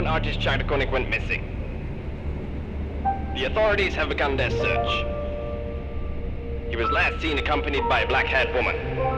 artist Jaak De Koninck went missing. The authorities have begun their search. He was last seen accompanied by a black-haired woman.